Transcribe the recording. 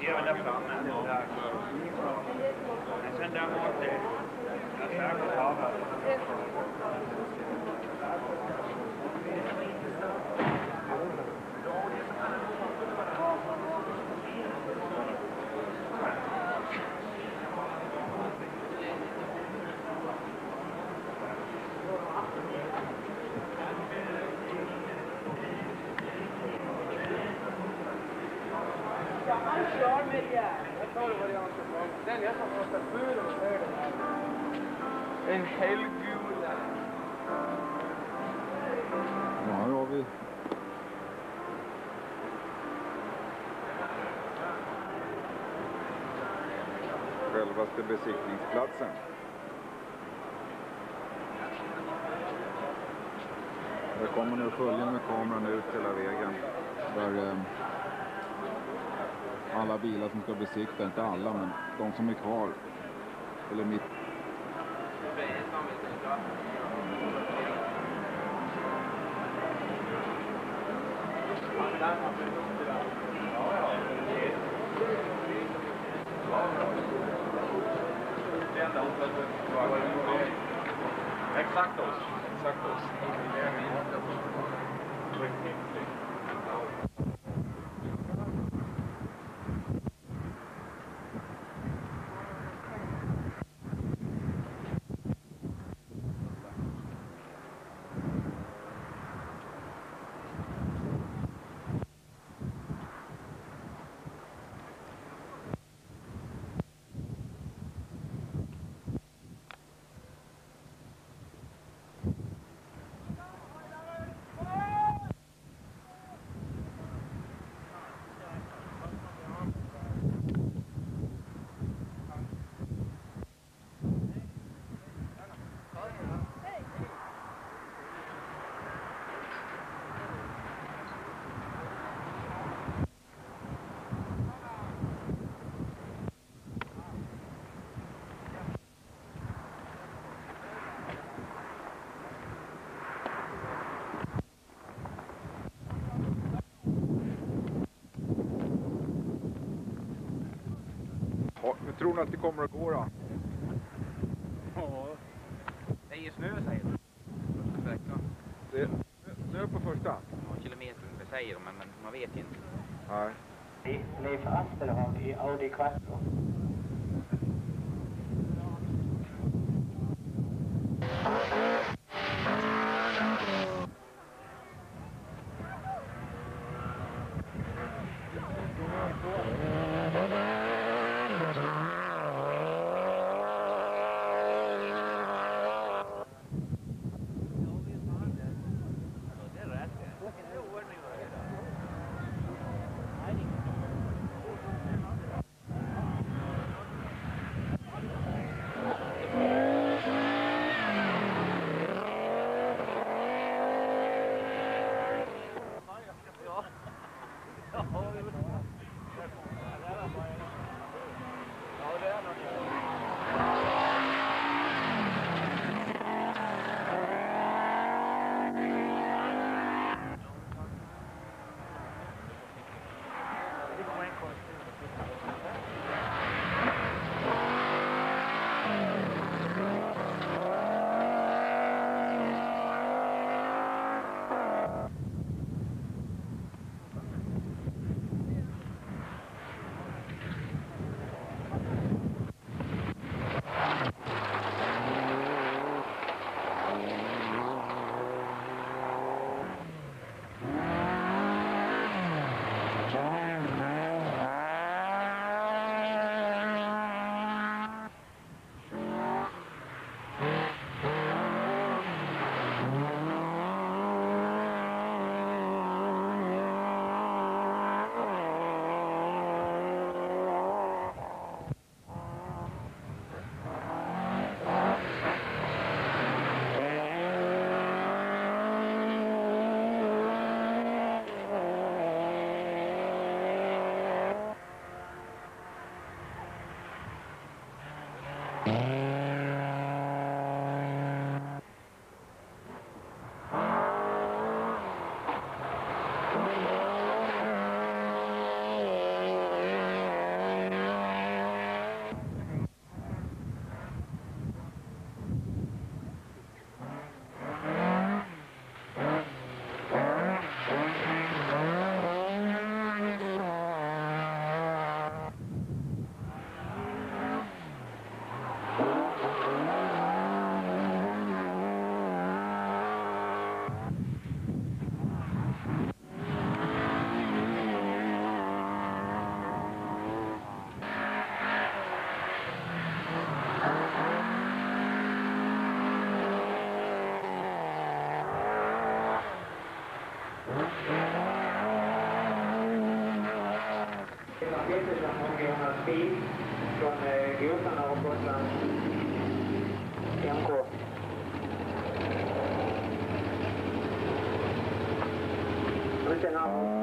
Ser väl där framme. Men sen där bort är... Jag En helgula. Ja, här har vi självaste besiktningsplatsen. Där kommer nu följa med kameran ut hela vägen. Där eh, alla bilar som ska besikta, inte alla men de som är kvar. Eller mitt Exakt oss. Exakt oss. Ja, hur tror ni att det kommer att gå då? Ja. Det är ju snö säger de. Första sträckan. Det är snö på första? Ja, kilometer säger de, men men man vet inte. Nej. Leif Aspelhag i Audi Quattro. đi còn cứu tao nào còn tao em cô Hãy subscribe cho kênh Ghiền Mì Gõ Để không bỏ lỡ những video hấp dẫn